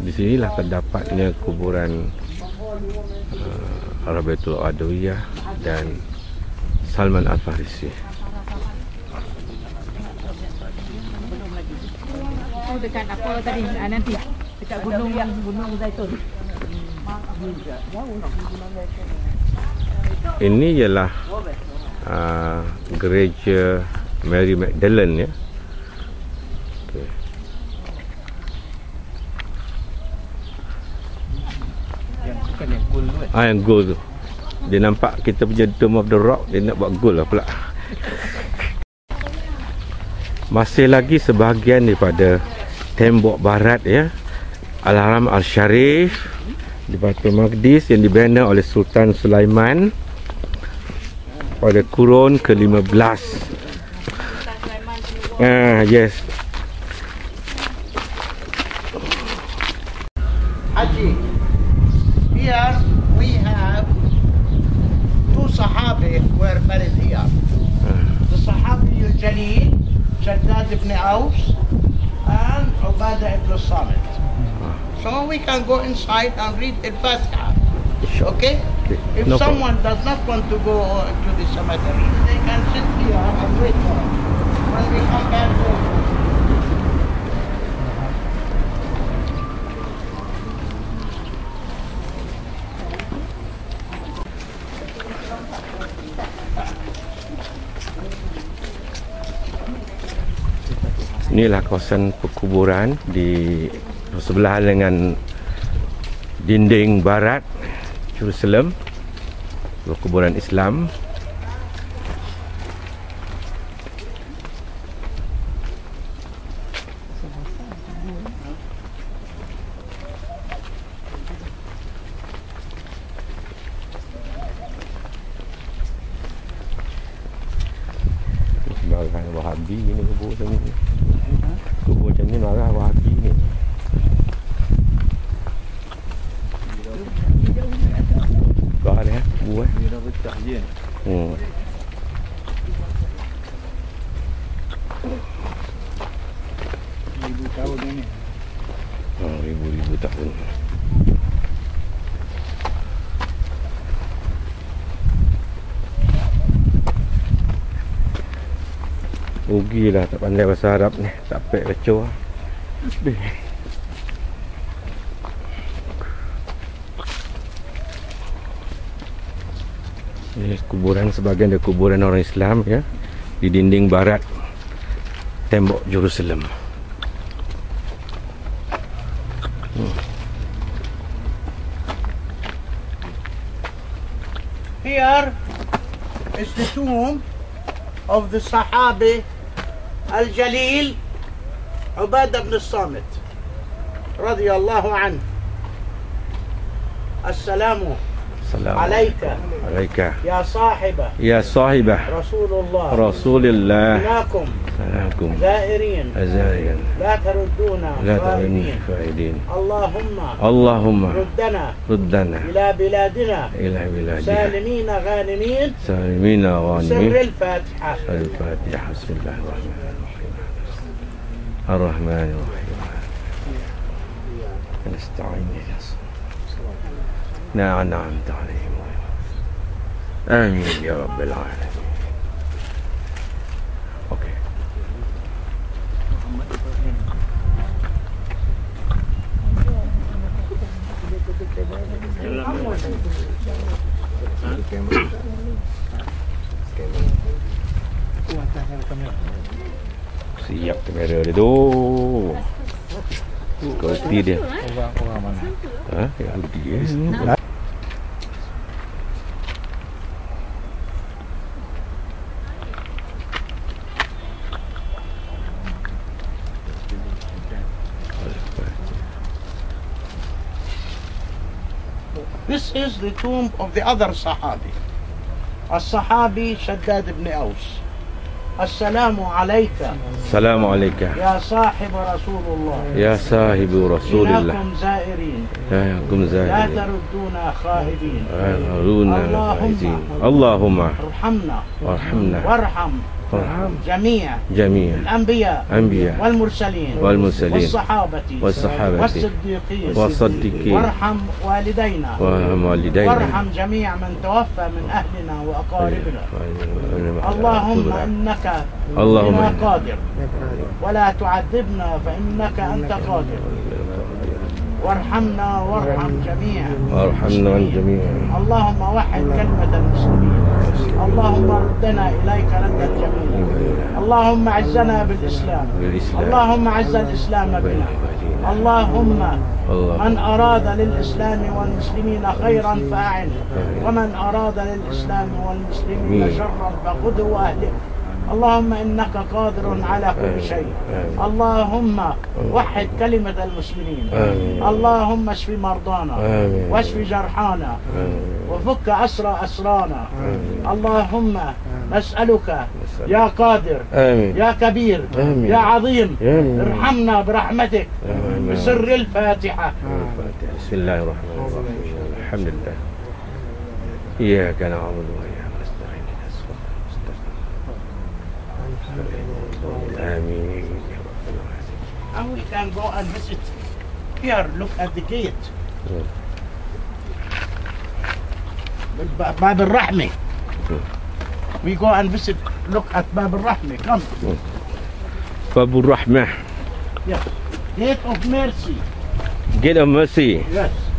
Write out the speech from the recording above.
Di sinilah terdapatnya kuburan uh, Arabatul Adawiyah dan Salman Al-Farisi. Oh, ah, ini ialah uh, gereja Mary Magdalene ya okay. gold tu kan? Ah, yang gold tu. Dia nampak kita punya Dome of the Rock, dia nak buat gold lah pula. Masih lagi sebahagian daripada tembok barat ya. Al-Haram Al-Sharif di Batu Magdis yang dibina oleh Sultan Sulaiman pada kurun ke-15. Ah, yes. The الإياب الصحابي الجليل شداد ibn أوس and Ubadah ibn Samit. So we can go inside and read the Fatiha. Okay? If no someone problem. does not want to go to the cemetery, they can sit here and wait for us. When we come back, Inilah kawasan perkuburan di sebelah dengan dinding barat Jerusalem perkuburan Islam Bahagian Wahabi ini kubur semua. Rugilah tak pandai bahasa Arab ni. Tak pek kecoh lah. Ini kuburan sebagian dari kuburan orang Islam ya. Di dinding barat tembok Jerusalem. Here is the tomb of the Sahabi الجليل عبادة بن الصامت رضي الله عنه السلام السلام عليك عليك يا صاحبة يا صاحبة رسول الله رسول الله هناكم سلامكم زائرين زائرين لا تردونا لا تردونا فاعلين اللهم اللهم ردنا ردنا إلى بلادنا إلى بلادنا سالمين غانمين سالمين غانمين سر الفاتحة سر الفاتحة بسم الله الرحمن الرحيم الرحمن الرحيم نستعين Nah, nah, entah ni Amin, ya Siap kamera dia tu Sekuriti dia Orang-orang mana ha? ya, This is the tomb of the other Sahabi. الصحابي شداد بن أوس السلام عليك السلام عليك يا صاحب رسول الله يا صاحب رسول الله عنهم زائرين لا ينكم زائرين لا تردونا خائبين اللهم اللهم ارحمنا وارحمنا وارحم وارحم جميع جميع الأنبياء الانبياء والمرسلين والمرسلين والصحابة والصحابة والصديقين والصديقين وارحم والدينا وارحم والدينا وارحم جميع من توفى من أهلنا وأقاربنا أيوة. أيوة. اللهم إنك اللهم قادر ولا تعذبنا فإنك أنت قادر وارحمنا وارحم جميعا وارحمنا الجميع اللهم وحد كلمة المسلمين اللهم ردنا إليك ردا جميلا اللهم عزنا بالإسلام اللهم عز الإسلام بنا اللهم من أراد للإسلام والمسلمين خيرا فأعنه ومن أراد للإسلام والمسلمين شرا فخذه وأهله اللهم إنك قادر على كل شيء اللهم وحد كلمة المسلمين اللهم اشف مرضانا واشف جرحانا وفك أسرى أسرانا اللهم نسألك يا قادر يا كبير يا عظيم ارحمنا برحمتك بسر الفاتحة بسم الله الرحمن الرحيم الحمد لله إياك نعبد وإياك Amen. And we can go and visit here, look at the gate. باب الرحمة. We go and visit, look at باب الرحمة. Come. باب الرحمة. Yes. Gate of mercy. Gate of mercy. Yes.